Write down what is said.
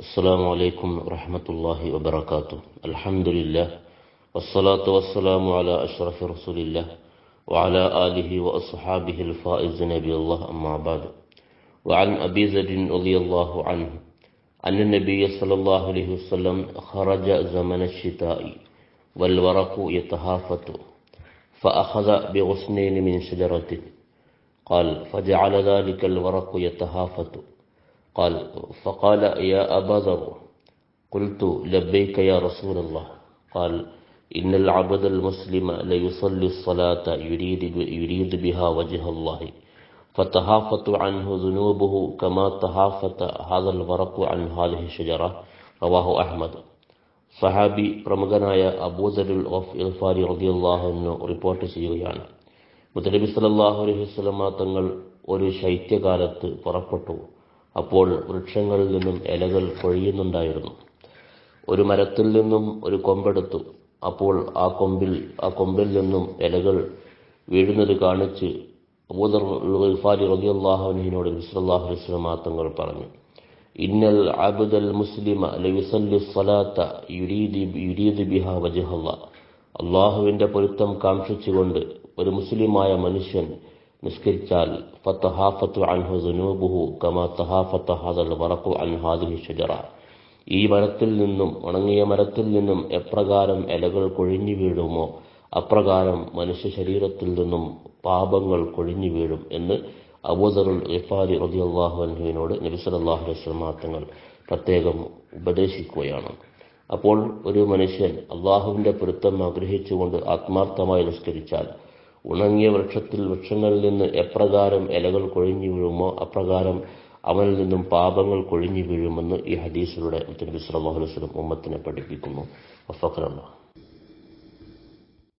السلام عليكم ورحمة الله وبركاته. الحمد لله والصلاة والسلام على أشرف رسول الله وعلى آله وأصحابه الفائز نبي الله أما بعد. وعن أبي زيد رضي الله عنه أن النبي صلى الله عليه وسلم خرج زمن الشتاء والورق يتهافت فأخذ بغصنين من شجرة. قال فجعل ذلك الورق يتهافت قال فقال يا أبا ذر قلت لبيك يا رسول الله قال إن العبد المسلم ليصلي الصلاة يريد, يريد بها وجه الله فتهافت عنه ذنوبه كما تهافت هذا الورق عن هذه الشجرة رواه أحمد സഹാബി പ്രമുഖനായ അബൂദരുൽ of ഇൽഫാരി റദിയുള്ളാഹുവിന് report ചെയ്യുകയാണ് മുത്തനബി സല്ലാഹു അലൈഹി വസ്ലമ തങ്ങൾ ഒരു ശൈത്യകാലത്ത് പുറപ്പെട്ടു അപ്പോൾ വൃക്ഷങ്ങളിൽ നിന്നും ഇലകൾ കൊഴിയുന്നുണ്ടായിരുന്നു. ഒരു മരത്തിൽ നിന്നും ഒരു കൊമ്പെടുത്തു. അപ്പോൾ ആ കൊമ്പിൽ ആ കൊമ്പിൽ നിന്നും ഇലകൾ വീഴുന്നത് കാണിച്ച് അബൂദർ തങ്ങൾ പറഞ്ഞു ഇന്നൽ അബ്ദൽ മുസ്ലിമ ലയുസല്ലി പൊരുത്തം കാക്ഷിച്ചുകൊണ്ട് ഒരു മുസ്ലിമായ മനുഷ്യൻ നിസ്കരിച്ചാൽ ഈ മരത്തിൽ നിന്നും ഉണങ്ങിയ മരത്തിൽ നിന്നും എപ്രകാരം ഇലകൾ കൊഴിഞ്ഞു വീഴുമോ? അപ്രകാരം മനുഷ്യ ശരീരത്തിൽ നിന്നും പാപങ്ങൾ കൊഴിഞ്ഞു വീഴും എന്ന് അബൂദറുൽ ഇഫാരി റതിയല്ലാഹു അൻഹുവിനോട് നബി സല്ലല്ലാഹു അലൈഹി തങ്ങൾ പ്രത്യേകം ഉപദേശിക്കുകയാണ്. അപ്പോൾ ഒരു മനുഷ്യൻ അള്ളാഹുവിന്റെ പൊരുത്തം ആഗ്രഹിച്ചുകൊണ്ട് ആത്മാർത്ഥമായി നിസ്കരിച്ചാൽ ഉണങ്ങിയ വൃക്ഷത്തിൽ വൃക്ഷങ്ങളിൽ നിന്ന് എപ്രകാരം ഇലകൾ കൊഴിഞ്ഞു വീഴുമോ അപ്രകാരം അവനിൽ നിന്നും പാപങ്ങൾ കൊഴിഞ്ഞു വീഴുമെന്ന് ഈ ഹദീസിലൂടെ മുത്തനബി സല്ലല്ലാഹു അലൈഹി ഉമ്മത്തിനെ പഠിപ്പിക്കുന്നു. വഫഖറല്ലാഹ്